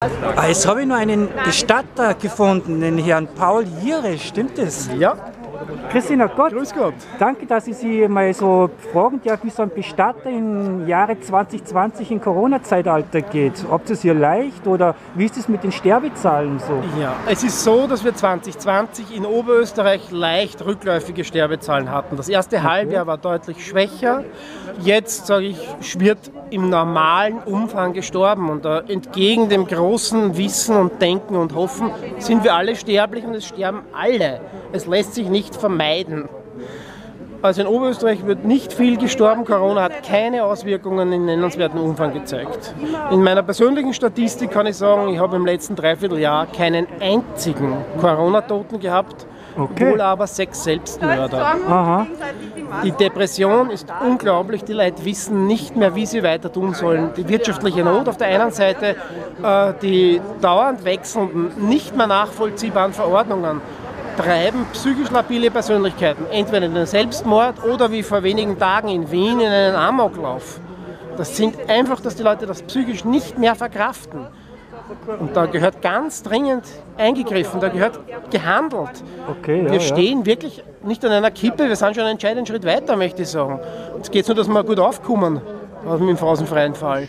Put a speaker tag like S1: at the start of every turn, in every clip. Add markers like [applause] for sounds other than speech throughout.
S1: Ah, jetzt habe ich nur einen Bestatter gefunden, den Herrn Paul Jire, stimmt das?
S2: Ja,
S1: Christina Gott,
S2: grüß Gott.
S1: danke, dass ich Sie mal so fragen darf, wie so ein Bestatter im Jahre 2020 in Corona-Zeitalter geht. Ob das hier leicht oder wie ist es mit den Sterbezahlen so?
S2: Ja, es ist so, dass wir 2020 in Oberösterreich leicht rückläufige Sterbezahlen hatten. Das erste Halbjahr war deutlich schwächer. Jetzt, sage ich, wird im normalen Umfang gestorben. Und äh, entgegen dem großen Wissen und Denken und Hoffen sind wir alle sterblich und es sterben alle. Es lässt sich nicht vermeiden. Also in Oberösterreich wird nicht viel gestorben. Corona hat keine Auswirkungen in nennenswertem Umfang gezeigt. In meiner persönlichen Statistik kann ich sagen, ich habe im letzten Dreivierteljahr keinen einzigen Corona-Toten gehabt,
S1: Okay.
S2: wohl aber sechs Selbstmörder.
S1: Aha.
S2: Die Depression ist unglaublich. Die Leute wissen nicht mehr, wie sie weiter tun sollen. Die wirtschaftliche Not auf der einen Seite, äh, die dauernd wechselnden, nicht mehr nachvollziehbaren Verordnungen treiben psychisch labile Persönlichkeiten entweder in den Selbstmord oder wie vor wenigen Tagen in Wien in einen Amoklauf. Das sind einfach, dass die Leute das psychisch nicht mehr verkraften. Und da gehört ganz dringend eingegriffen, da gehört gehandelt.
S1: Okay, ja,
S2: wir
S1: ja.
S2: stehen wirklich nicht an einer Kippe, wir sind schon einen entscheidenden Schritt weiter, möchte ich sagen. Jetzt geht es nur, dass wir gut aufkommen aus dem phasenfreien Fall.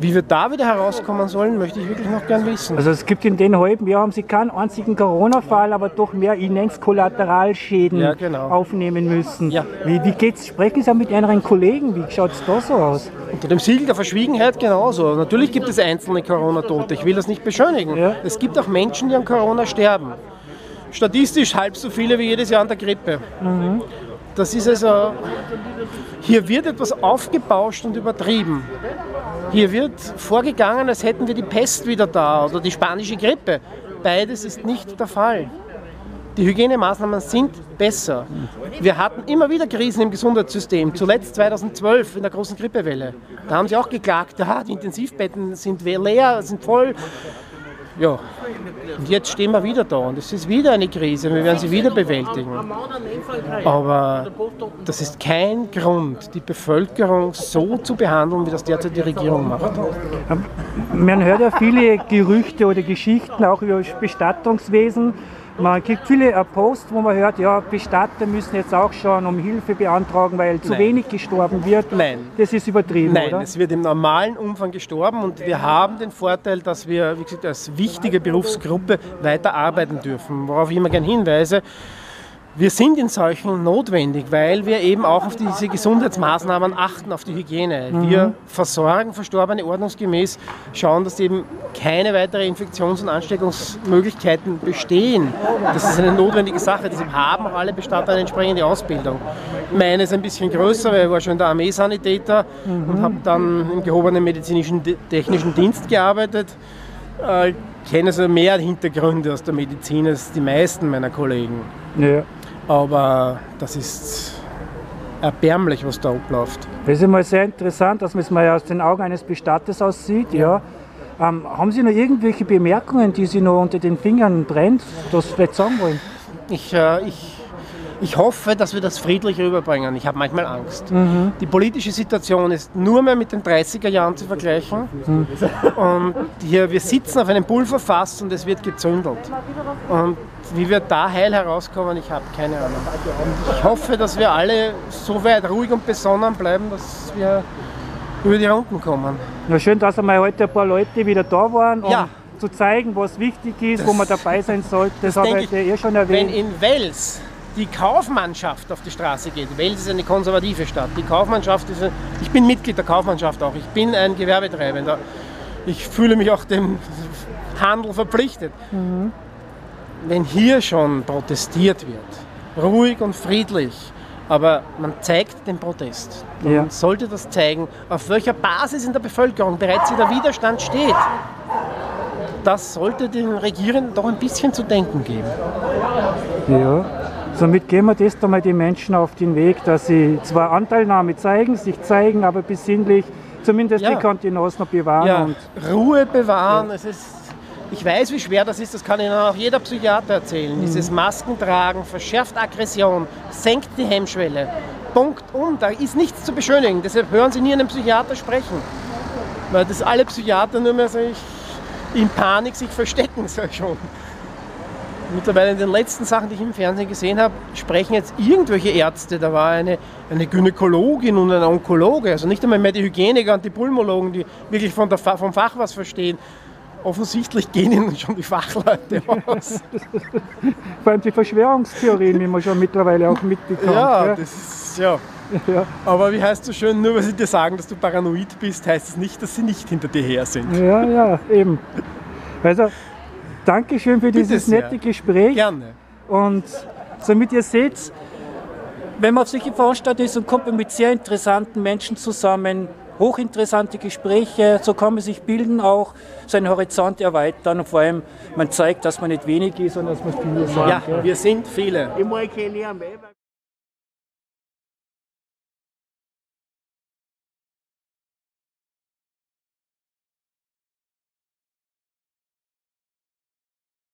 S2: Wie wir da wieder herauskommen sollen, möchte ich wirklich noch gern wissen.
S1: Also es gibt in den halben Jahr haben Sie keinen einzigen Corona-Fall, aber doch mehr, es Kollateralschäden
S2: Ja, genau.
S1: aufnehmen müssen.
S2: Ja.
S1: Wie, wie geht's? Sprechen Sie auch mit Ihren Kollegen? Wie schaut es da so aus?
S2: Unter dem Siegel der Verschwiegenheit genauso. Natürlich gibt es einzelne Corona-Tote, ich will das nicht beschönigen.
S1: Ja.
S2: Es gibt auch Menschen, die an Corona sterben. Statistisch halb so viele wie jedes Jahr an der Grippe. Das ist also, hier wird etwas aufgebauscht und übertrieben. Hier wird vorgegangen, als hätten wir die Pest wieder da oder die spanische Grippe. Beides ist nicht der Fall. Die Hygienemaßnahmen sind besser. Wir hatten immer wieder Krisen im Gesundheitssystem. Zuletzt 2012 in der großen Grippewelle. Da haben sie auch geklagt, ja, die Intensivbetten sind leer, sind voll. Ja, und jetzt stehen wir wieder da und es ist wieder eine Krise. Wir werden sie wieder bewältigen. Aber das ist kein Grund, die Bevölkerung so zu behandeln, wie das derzeit die Regierung macht.
S1: Man hört ja viele Gerüchte oder Geschichten auch über Bestattungswesen. Man kriegt viele Posts, wo man hört, ja, Bestatter müssen jetzt auch schon um Hilfe beantragen, weil zu
S2: Nein.
S1: wenig gestorben wird.
S2: Nein.
S1: Das ist übertrieben,
S2: Nein,
S1: oder?
S2: es wird im normalen Umfang gestorben und wir haben den Vorteil, dass wir, wie gesagt, als wichtige Berufsgruppe weiter arbeiten dürfen. Worauf ich immer gerne hinweise, wir sind in solchen notwendig, weil wir eben auch auf diese Gesundheitsmaßnahmen achten, auf die Hygiene. Wir versorgen Verstorbene ordnungsgemäß, schauen, dass eben keine weiteren Infektions- und Ansteckungsmöglichkeiten bestehen. Das ist eine notwendige Sache. Deshalb haben auch alle Bestatter eine entsprechende Ausbildung. Meine ist ein bisschen größer, weil ich war schon der Armeesanitäter und habe dann im gehobenen medizinischen Di- technischen Dienst gearbeitet. Äh, kenne also mehr Hintergründe aus der Medizin als die meisten meiner Kollegen.
S1: Ja.
S2: Aber das ist erbärmlich, was da abläuft.
S1: Das ist immer sehr interessant, dass man es mal aus den Augen eines Bestatters aussieht. Ja. Ähm, haben Sie noch irgendwelche Bemerkungen, die Sie noch unter den Fingern brennt, das Sie vielleicht sagen wollen?
S2: Ich, äh, ich, ich hoffe, dass wir das friedlich rüberbringen. Ich habe manchmal Angst. Die politische Situation ist nur mehr mit den 30er Jahren zu vergleichen. Und hier, wir sitzen auf einem Pulverfass und es wird gezündelt. Und wie wir da heil herauskommen, ich habe keine Ahnung. Und ich hoffe, dass wir alle so weit ruhig und besonnen bleiben, dass wir über die Runden kommen.
S1: Na schön, dass einmal heute ein paar Leute wieder da waren, um
S2: Ja.
S1: zu zeigen, was wichtig ist, wo man dabei sein sollte. Das, habe
S2: denke
S1: ich ja eh schon erwähnt.
S2: Wenn in Wels die Kaufmannschaft auf die Straße geht, Wels ist eine konservative Stadt, die Kaufmannschaft ist, ein- ich bin Mitglied der Kaufmannschaft auch, ich bin ein Gewerbetreibender, ich fühle mich auch dem Handel verpflichtet. Wenn hier schon protestiert wird, ruhig und friedlich, aber man zeigt den Protest, dann
S1: Ja.
S2: sollte das zeigen, auf welcher Basis in der Bevölkerung bereits wieder Widerstand steht. Das sollte den Regierenden doch ein bisschen zu denken geben.
S1: Ja. Somit gehen wir das dann mal den Menschen auf den Weg, dass sie zwar Anteilnahme zeigen, sich zeigen, aber besinnlich zumindest
S2: Ja.
S1: die Kontenance noch bewahren.
S2: ja,
S1: Und
S2: Ruhe bewahren. Es ist, ich weiß, wie schwer das ist, das kann Ihnen auch jeder Psychiater erzählen. Dieses Maskentragen verschärft Aggression, senkt die Hemmschwelle. Punkt um, da ist nichts zu beschönigen. Deshalb hören Sie nie einen Psychiater sprechen. Weil das alle Psychiater nur mehr so, in Panik sich verstecken [laughs] soll schon. Mittlerweile in den letzten Sachen, die ich im Fernsehen gesehen habe, sprechen jetzt irgendwelche Ärzte. Da war eine, eine Gynäkologin und ein Onkologe, also nicht einmal mehr die Hygieniker und die Pulmologen, die wirklich von der, vom Fach was verstehen. Offensichtlich gehen ihnen schon die Fachleute [laughs] aus.
S1: Vor allem die Verschwörungstheorien, wie man schon mittlerweile auch mitbekommt.
S2: Ja,
S1: ja.
S2: das ist ja. [laughs]
S1: Ja.
S2: Aber wie heißt so schön, nur weil sie dir sagen, dass du paranoid bist, heißt es nicht, dass sie nicht hinter dir her sind.
S1: Ja, ja, eben. Also, Dankeschön für dieses
S2: sehr.
S1: nette Gespräch.
S2: Gerne.
S1: Und somit ihr seht, wenn man auf solche Veranstaltungen ist und kommt man mit sehr interessanten Menschen zusammen, hochinteressante Gespräche, so kann man sich bilden, auch seinen Horizont erweitern und vor allem man zeigt, dass man nicht wenig ist, sondern dass man viel sein.
S2: Ja, wir sind viele.